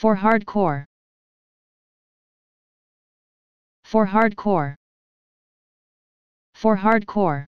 For hardcore. For hardcore. For hardcore.